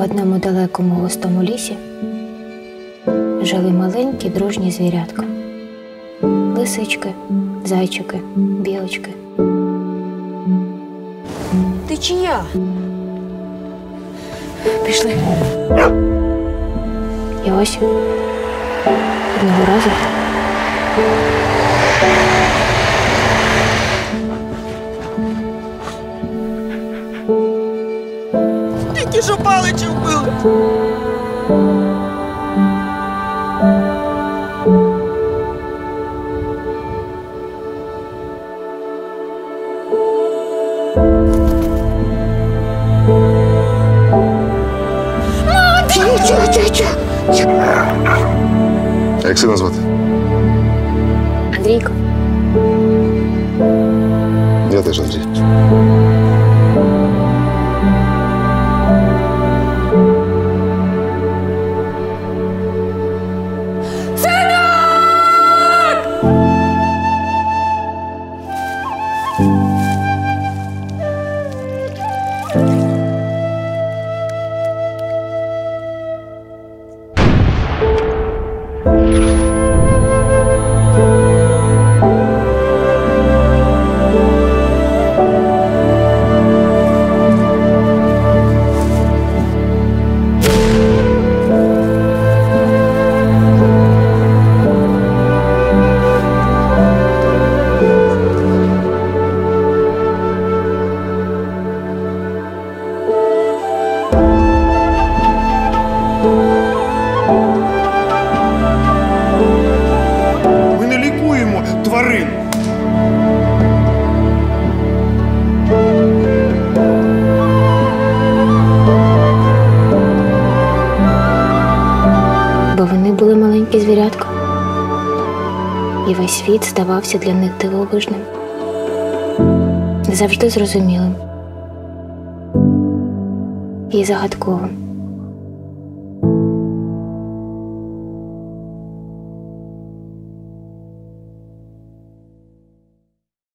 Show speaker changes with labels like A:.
A: одному далекому густому лісі жили маленькі дружні звірятка. Лисички, зайчики, білочки.
B: Ти чия?
A: Пішли. І ось одного разу
B: Тільки що паличі вбили.
C: А як сина звати?
A: Андрійко.
C: Я теж Андрій.
D: Тварин.
A: бо вони були маленькі звірятка. І весь світ здавався для них дивовижним, завжди зрозумілим і загадковим.